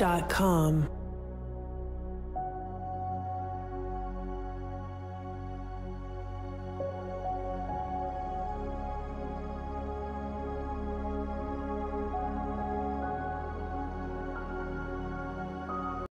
Dot com.